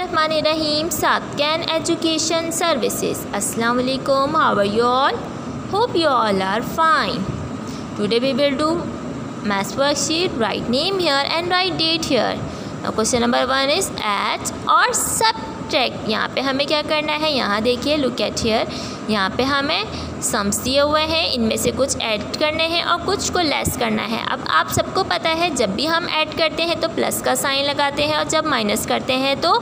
रहमान रहीम सात can education services. अस्सलाम वालेकुम how are you all hope you all are fine today we will do math worksheet write name here and write date here question number one is H और सब track यहाँ पे हमें क्या करना है? यहाँ देखिए लुक एट हियर यहाँ पे हमें सम्स दिए हुए हैं। इनमें से कुछ ऐड करने हैं और कुछ को लेस करना है। अब आप सबको पता है, जब भी हम ऐड करते हैं तो प्लस का साइन लगाते हैं और जब माइनस करते हैं तो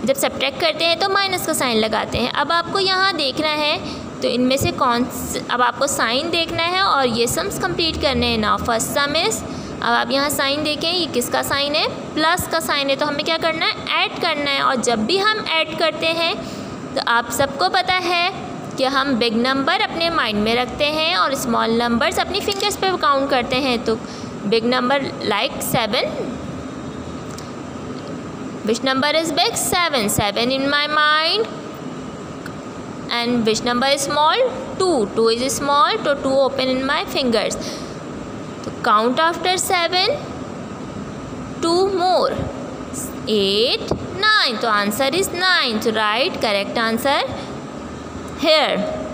जब सब्ट्रैक्ट करते हैं तो माइनस का साइन लगाते हैं। अब आपको यहाँ देखना है तो इनमें से कौन अब आपको साइन देखना है और ये सम्स कंप्लीट करने हैं। ना फ़र्स्ट सम इज़ अब आप यहाँ साइन देखें, ये किसका साइन है? प्लस का साइन है तो हमें क्या करना है? ऐड करना है। और जब भी हम ऐड करते हैं तो आप सबको पता है कि हम बिग नंबर अपने माइंड में रखते हैं और स्मॉल नंबर्स अपनी फिंगर्स पे काउंट करते हैं। तो big number like seven Which number is big? 7. 7 in my mind. And which number is small? 2. 2 is small, so 2 open in my fingers. So count after 7. 2 more. 8, 9. So answer is 9. So write correct answer here.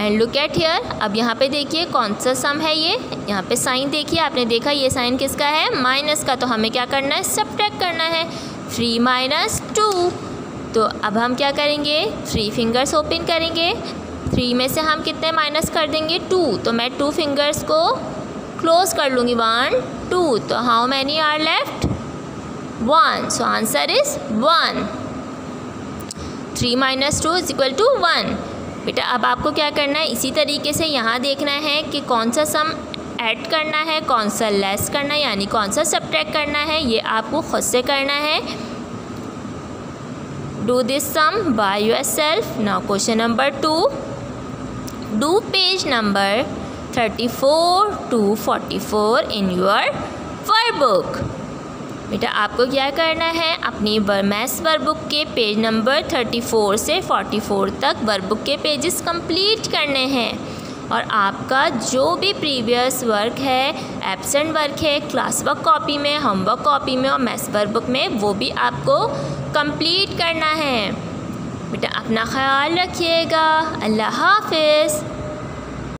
And look at here अब यहाँ पे देखिए, कौन सा सम है ये? यहाँ पे साइन देखिए, आपने देखा ये साइन किसका है? माइनस का तो हमें क्या करना है? सब्ट्रैक्ट करना है। थ्री माइनस टू तो अब हम क्या करेंगे? थ्री फिंगर्स ओपन करेंगे। थ्री में से हम कितने माइनस कर देंगे? टू तो मैं टू फिंगर्स को क्लोज कर लूँगी। वन टू तो how many are left one so answer is one three minus two is equal to one बेटा, अब आपको क्या करना है? इसी तरीके से यहाँ देखना है कि कौन सा सम ऐड करना है, कौन सा लेस करना है, यानी कौन सा सब्ट्रैक्ट करना है, ये आपको खुद से करना है। Do this sum by yourself now question number two do page number thirty four to forty four in your book बेटा, आपको क्या करना है? अपनी मैथ्स वर्कबुक के पेज नंबर थर्टी फोर से फोर्टी फोर तक वर्कबुक के पेजेस कंप्लीट करने हैं। और आपका जो भी प्रीवियस वर्क है एबसेंट वर्क है क्लास वर्क कॉपी में होमवर्क कॉपी में और मैथ्स वर्कबुक में, वो भी आपको कंप्लीट करना है। बेटा, अपना ख्याल रखिएगा। अल्लाह हाफिज़।